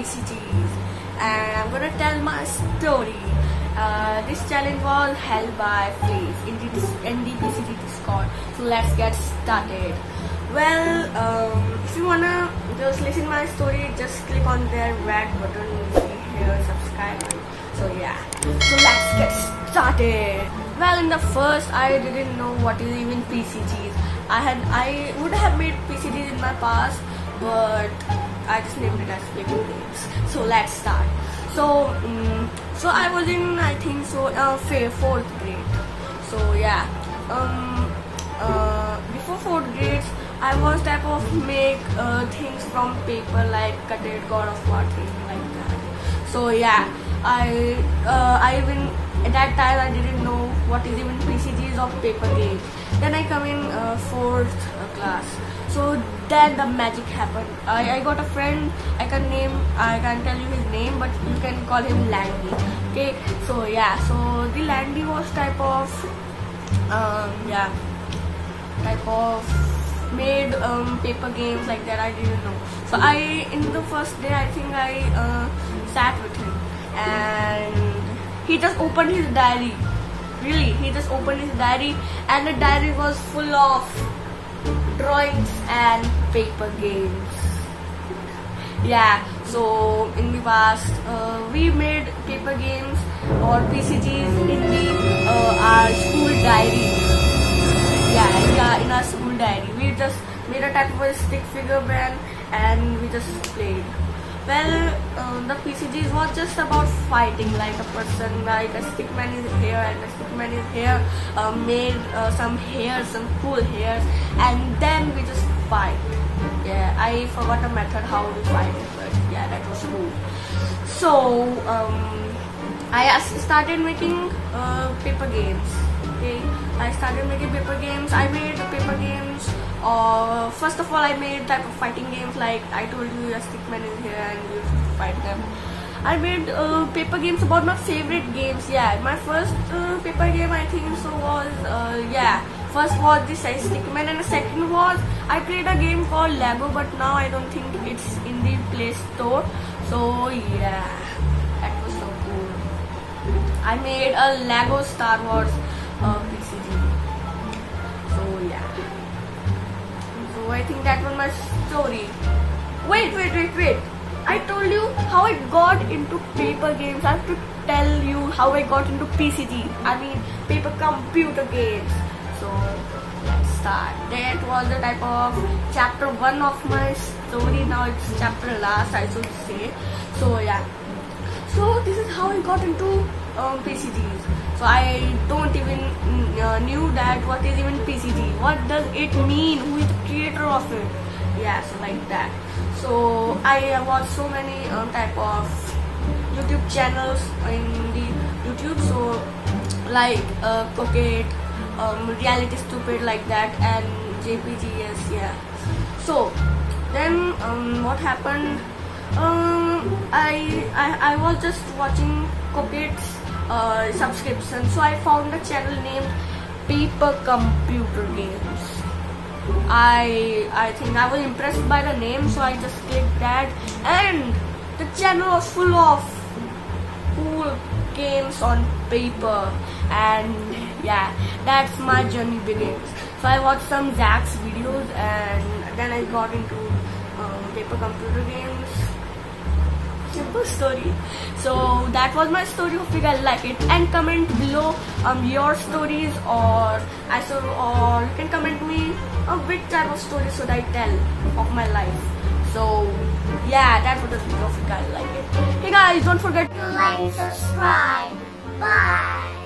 PCGs and I'm gonna tell my story. Uh, this challenge was held by Flaze in the NDPCG Discord. So let's get started. Well, um, if you wanna just listen my story, just click on their red button here, subscribe. So yeah, so let's get started. Well, in the first, I didn't know what is even PCGs. I had I would have made PCGs in my past, but I just named it as Playboy Games. So let's start. So, um, so I was in I think so uh, fourth grade. So yeah, um, uh, before fourth grade, I was type of make uh, things from paper like cut it, God of War thing like that. So yeah, I uh, I even at that time I didn't know what is even PCGs of paper games. Then I come in uh, fourth uh, class. So then the magic happened. I, I got a friend. I can name. I can't tell you his name, but you can call him Landy. Okay. So yeah. So the Landy was type of um, yeah type of made um, paper games like that. I didn't know. So I in the first day I think I uh, sat with him and he just opened his diary. Really, he just opened his diary and the diary was full of drawings and paper games. Yeah, so in the past, uh, we made paper games or PCGs in the uh, our school diary. Yeah, yeah, in our school diary, we just made a type of a stick figure band and we just played. Well, um, the PCGs was just about fighting, like a person, like a stickman is here and a stickman is here, uh, made uh, some hairs, some cool hairs, and then we just fight. Yeah, I forgot the method how we fight but yeah, that was cool. So, um, I started making uh, paper games. Okay, I started making paper games. I made paper games uh, first of all, I made type of fighting games like I told you, a stickman is here and you fight them. I made uh, paper games about my favorite games. Yeah, my first uh, paper game I think so was uh, yeah. First was uh, stickman and the second was I played a game called Lego, but now I don't think it's in the Play Store. So yeah, that was so cool. I made a Lego Star Wars I think that was my story. Wait, wait, wait, wait. I told you how I got into paper games. I have to tell you how I got into PCG. I mean, paper computer games. So, let's start. That was the type of chapter one of my story. Now it's chapter last, I should say. So, yeah. So, this is how I got into um, PCGs. So I don't even uh, knew that what is even PCG. What does it mean? Who is the creator of it? Yeah, so like that. So I watch so many um, type of YouTube channels in the YouTube. So like uh, Coquette, um, Reality Stupid like that, and JPGS. Yeah. So then um, what happened? Um, I, I I was just watching Coquette's uh, subscription. So I found a channel named Paper Computer Games. I I think I was impressed by the name, so I just clicked that, and the channel was full of cool games on paper, and yeah, that's my journey begins. So I watched some Xaq's videos, and then I got into um, paper computer games simple story. So that was my story. Hope you guys like it. And comment below um your stories or I saw or you can comment me uh, which type of story should I tell of my life. So yeah that was the video if you guys like it. Hey guys don't forget to like subscribe. Bye